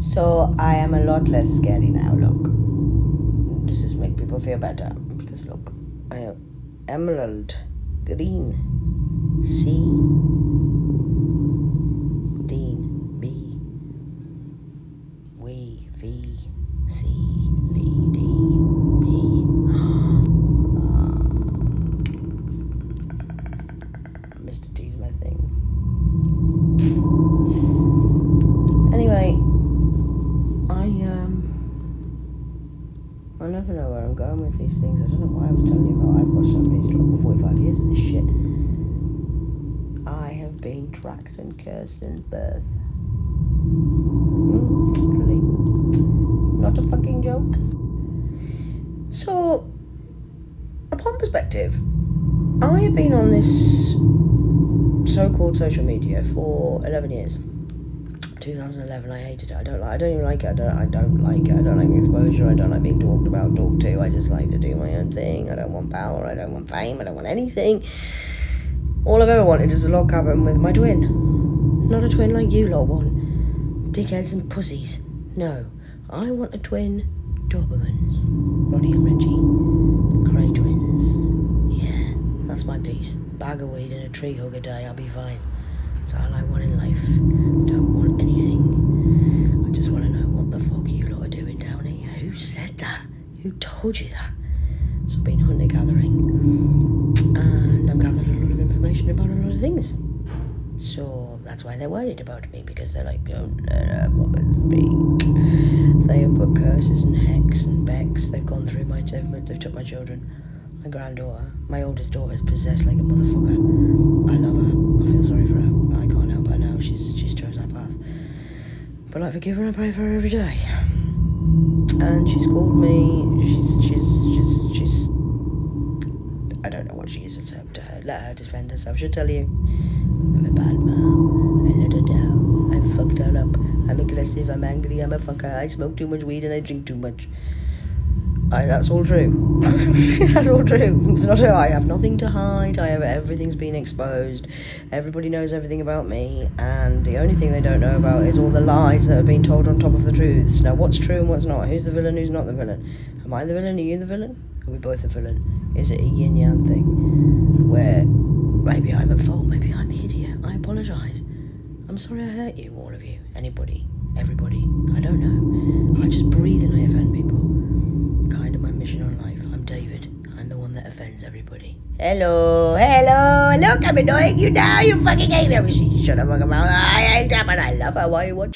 So I am a lot less scary now. Look, this is make people feel better because look, I am emerald green C Dean B we V C Lee D I never know where I'm going with these things. I don't know why I was telling you about I've got so many for 45 years of this shit. I have been tracked and cursed since birth. Mm, literally. Not a fucking joke. So, upon perspective, I have been on this so-called social media for 11 years. 2011, I hated it. I don't like. I don't even like it. I don't. I don't like it. I don't like exposure. I don't like being talked about, talked to. I just like to do my own thing. I don't want power. I don't want fame. I don't want anything. All I've ever wanted is a log cabin with my twin. Not a twin like you lot want. Dickheads and pussies. No, I want a twin. Dobermans. Ronnie and Reggie. Kray twins. Yeah, that's my piece. Bag of weed and a tree hug a day. I'll be fine. That's all I want in life. Don't want anything. I just want to know what the fuck you lot are doing down here. Who said that? Who told you that? So I've been hunter gathering, and I've gathered a lot of information about a lot of things. So that's why they're worried about me because they're like, don't let a woman speak. They have put curses and hex and becks. They've gone through my. They've, they've took my children. My granddaughter, my oldest daughter, is possessed like a motherfucker. I love her. I feel sorry for her. I can't help her now. She's she's chose that path. But I forgive her and I pray for her every day. And she's called me. She's she's she's she's. I don't know what she is. It's up to her. Let her defend herself. She'll tell you. I'm a bad mom. I let her down. I fucked her up. I'm aggressive. I'm angry. I'm a fucker. I smoke too much weed and I drink too much. I, that's all true. that's all true. It's not true. I have nothing to hide. I have everything's been exposed. Everybody knows everything about me, and the only thing they don't know about is all the lies that have been told on top of the truths. Now, what's true and what's not? Who's the villain? Who's not the villain? Am I the villain? Are you the villain? Are we both the villain? Is it a yin yang thing where maybe I'm at fault? Maybe I'm the idiot. I apologise. I'm sorry I hurt you, all of you, anybody, everybody. I don't know. I just breathe and I offend people Hello, hello, look, I'm annoying you now. You fucking hate me. Shut up, fucking mouth. I hate that, but I love her. Why you watch?